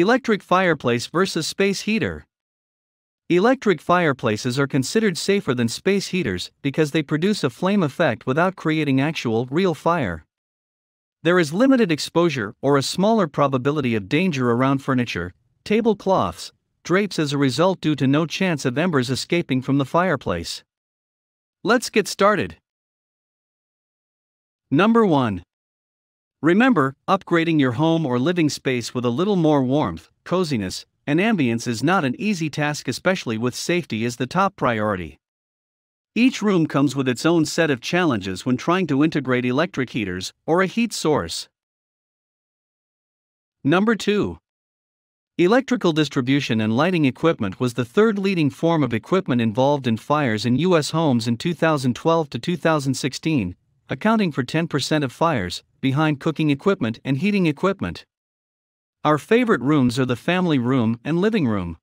Electric fireplace versus space heater. Electric fireplaces are considered safer than space heaters because they produce a flame effect without creating actual, real fire. There is limited exposure or a smaller probability of danger around furniture, tablecloths, drapes as a result due to no chance of embers escaping from the fireplace. Let's get started. Number 1. Remember, upgrading your home or living space with a little more warmth, coziness, and ambience is not an easy task, especially with safety as the top priority. Each room comes with its own set of challenges when trying to integrate electric heaters or a heat source. Number 2. Electrical distribution and lighting equipment was the third leading form of equipment involved in fires in U.S. homes in 2012 to 2016, accounting for 10% of fires, behind cooking equipment and heating equipment. Our favorite rooms are the family room and living room.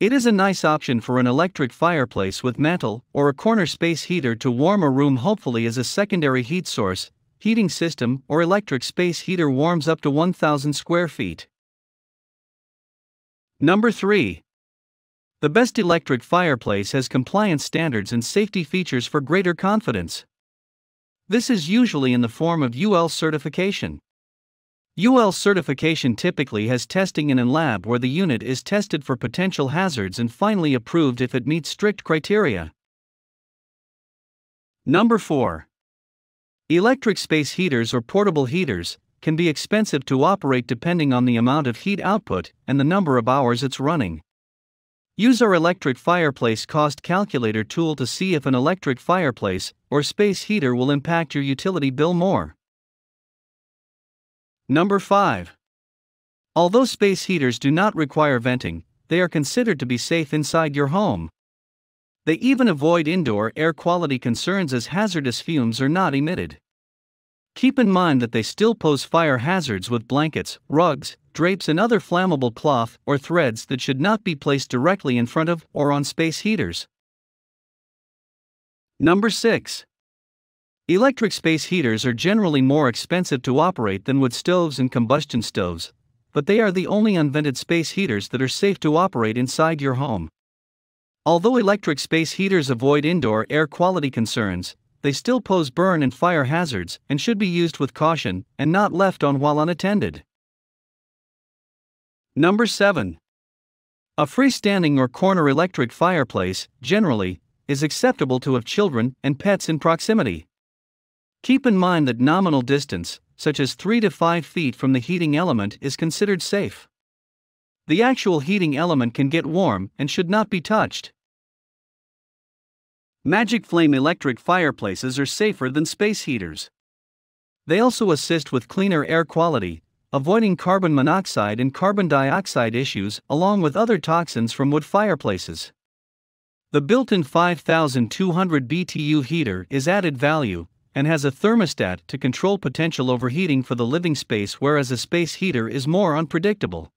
It is a nice option for an electric fireplace with mantel or a corner space heater to warm a room, hopefully, as a secondary heat source. Heating system or electric space heater warms up to 1000 square feet. Number 3. The best electric fireplace has compliance standards and safety features for greater confidence. This is usually in the form of UL certification. UL certification typically has testing in a lab where the unit is tested for potential hazards and finally approved if it meets strict criteria. Number 4. Electric space heaters or portable heaters, can be expensive to operate depending on the amount of heat output and the number of hours it's running. Use our electric fireplace cost calculator tool to see if an electric fireplace or space heater will impact your utility bill more. Number 5. Although space heaters do not require venting, they are considered to be safe inside your home. They even avoid indoor air quality concerns as hazardous fumes are not emitted. Keep in mind that they still pose fire hazards with blankets, rugs, drapes, and other flammable cloth or threads that should not be placed directly in front of or on space heaters. Number 6. Electric space heaters are generally more expensive to operate than wood stoves and combustion stoves, but they are the only unvented space heaters that are safe to operate inside your home. Although electric space heaters avoid indoor air quality concerns, they still pose burn and fire hazards and should be used with caution and not left on while unattended. Number 7. A freestanding or corner electric fireplace, generally, is acceptable to have children and pets in proximity. Keep in mind that nominal distance, such as 3 to 5 feet from the heating element, is considered safe. The actual heating element can get warm and should not be touched. Magic Flame electric fireplaces are safer than space heaters. They also assist with cleaner air quality, avoiding carbon monoxide and carbon dioxide issues, along with other toxins from wood fireplaces. The built in 5200 BTU heater is added value and has a thermostat to control potential overheating for the living space, whereas a space heater is more unpredictable.